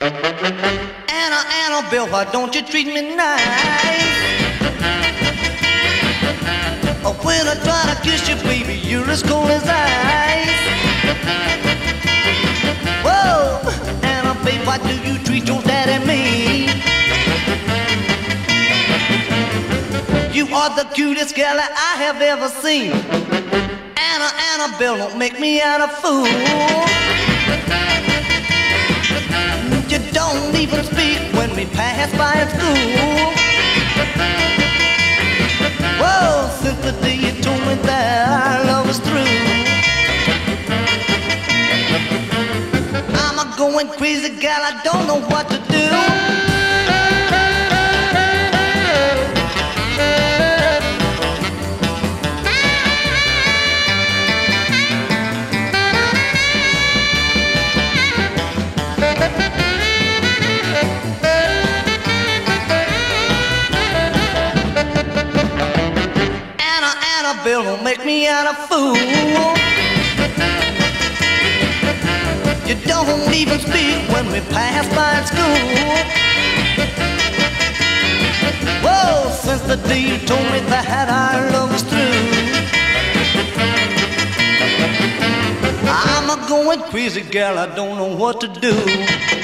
Anna, Annabelle, why don't you treat me nice? Oh, when I try to kiss you, baby, you're as cold as ice. Whoa, Anna, babe, why do you treat your daddy mean? You are the cutest gal I have ever seen. Anna, Annabelle, don't make me out a fool. Even speak when we pass by at school. Oh, Whoa, the day you told me that our love was through. I'm a going crazy gal, I don't know what to do. Annabelle, don't make me out a fool. You don't even speak when we pass by school. Whoa, since the day you told me that our love was through. I'm a going crazy, girl, I don't know what to do.